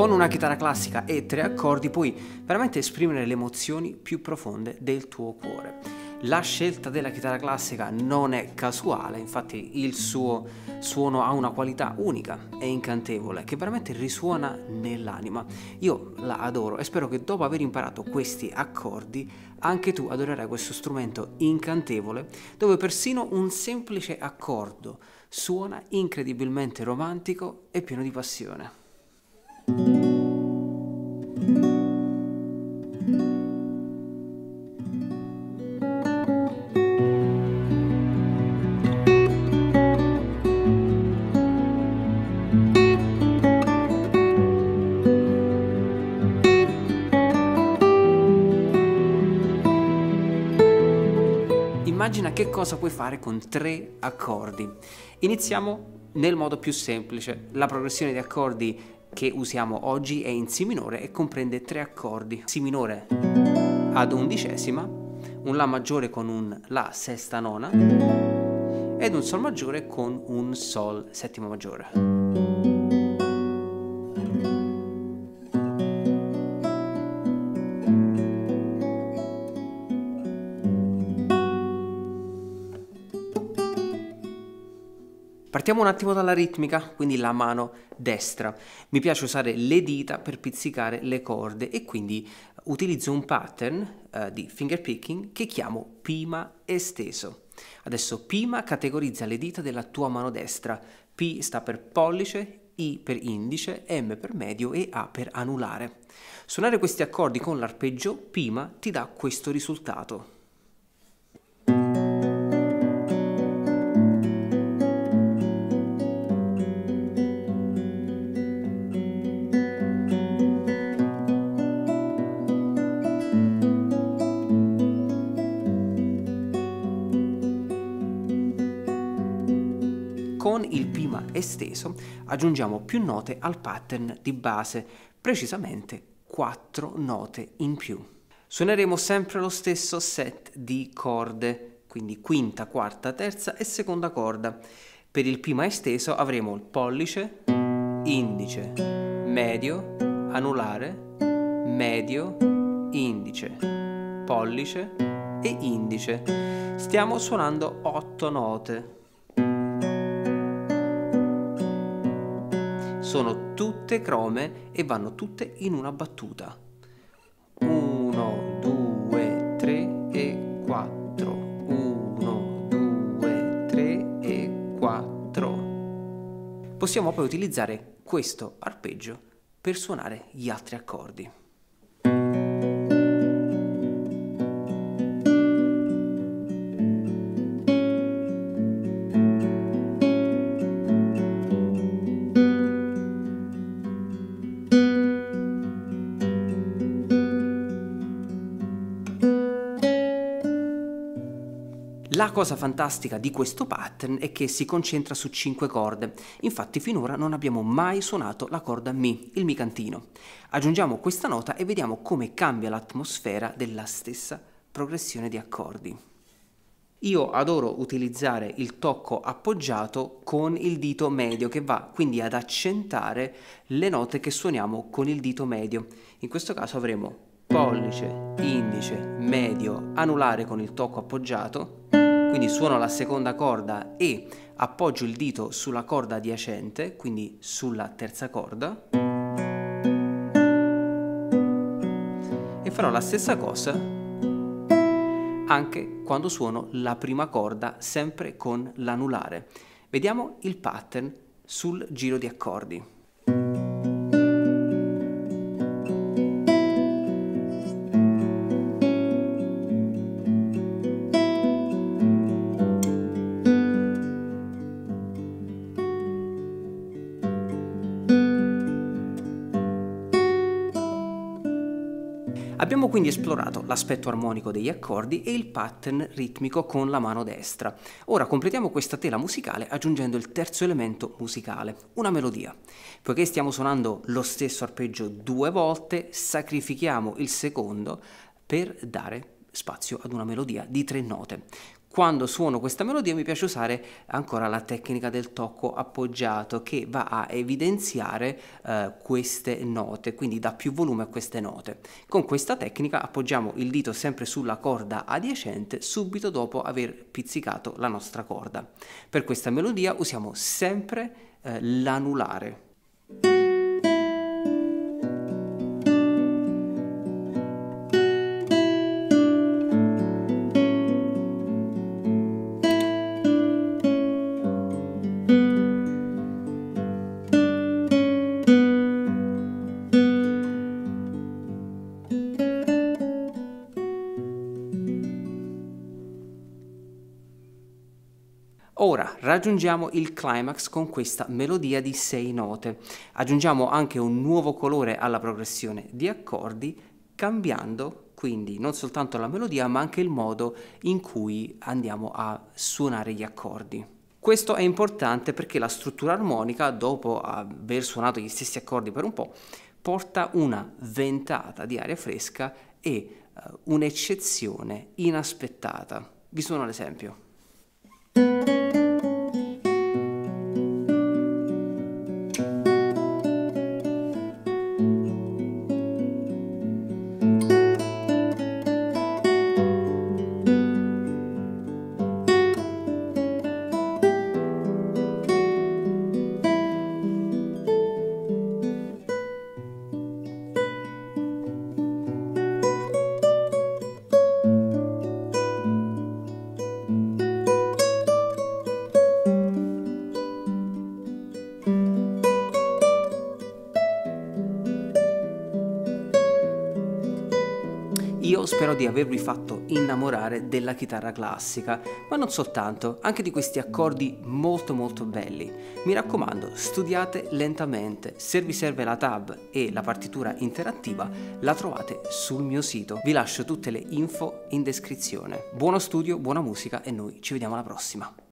Con una chitarra classica e tre accordi puoi veramente esprimere le emozioni più profonde del tuo cuore. La scelta della chitarra classica non è casuale, infatti il suo suono ha una qualità unica e incantevole che veramente risuona nell'anima. Io la adoro e spero che dopo aver imparato questi accordi anche tu adorerai questo strumento incantevole dove persino un semplice accordo suona incredibilmente romantico e pieno di passione. Immagina che cosa puoi fare con tre accordi. Iniziamo nel modo più semplice. La progressione di accordi che usiamo oggi è in Si minore e comprende tre accordi. Si minore ad undicesima, un La maggiore con un La sesta nona ed un Sol maggiore con un Sol settima maggiore. Partiamo un attimo dalla ritmica, quindi la mano destra. Mi piace usare le dita per pizzicare le corde e quindi utilizzo un pattern uh, di fingerpicking che chiamo pima esteso. Adesso pima categorizza le dita della tua mano destra. P sta per pollice, I per indice, M per medio e A per anulare. Suonare questi accordi con l'arpeggio pima ti dà questo risultato. Con il prima esteso aggiungiamo più note al pattern di base, precisamente 4 note in più. Suoneremo sempre lo stesso set di corde, quindi quinta, quarta, terza e seconda corda. Per il prima esteso avremo il pollice, indice, medio, anulare, medio, indice, pollice e indice. Stiamo suonando 8 note. Sono tutte crome e vanno tutte in una battuta. 1, 2, 3 e 4. 1, 2, 3 e 4. Possiamo poi utilizzare questo arpeggio per suonare gli altri accordi. La cosa fantastica di questo pattern è che si concentra su 5 corde, infatti finora non abbiamo mai suonato la corda Mi, il Mi cantino. Aggiungiamo questa nota e vediamo come cambia l'atmosfera della stessa progressione di accordi. Io adoro utilizzare il tocco appoggiato con il dito medio che va quindi ad accentare le note che suoniamo con il dito medio. In questo caso avremo pollice, indice, medio, anulare con il tocco appoggiato, quindi suono la seconda corda e appoggio il dito sulla corda adiacente, quindi sulla terza corda. E farò la stessa cosa anche quando suono la prima corda, sempre con l'anulare. Vediamo il pattern sul giro di accordi. Abbiamo quindi esplorato l'aspetto armonico degli accordi e il pattern ritmico con la mano destra. Ora completiamo questa tela musicale aggiungendo il terzo elemento musicale, una melodia. Poiché stiamo suonando lo stesso arpeggio due volte, sacrifichiamo il secondo per dare spazio ad una melodia di tre note. Quando suono questa melodia mi piace usare ancora la tecnica del tocco appoggiato che va a evidenziare eh, queste note, quindi dà più volume a queste note. Con questa tecnica appoggiamo il dito sempre sulla corda adiacente subito dopo aver pizzicato la nostra corda. Per questa melodia usiamo sempre eh, l'anulare. Ora raggiungiamo il climax con questa melodia di sei note. Aggiungiamo anche un nuovo colore alla progressione di accordi cambiando quindi non soltanto la melodia ma anche il modo in cui andiamo a suonare gli accordi. Questo è importante perché la struttura armonica, dopo aver suonato gli stessi accordi per un po', porta una ventata di aria fresca e uh, un'eccezione inaspettata. Vi suono l'esempio. Io spero di avervi fatto innamorare della chitarra classica, ma non soltanto, anche di questi accordi molto molto belli. Mi raccomando, studiate lentamente. Se vi serve la tab e la partitura interattiva, la trovate sul mio sito. Vi lascio tutte le info in descrizione. Buono studio, buona musica e noi ci vediamo alla prossima.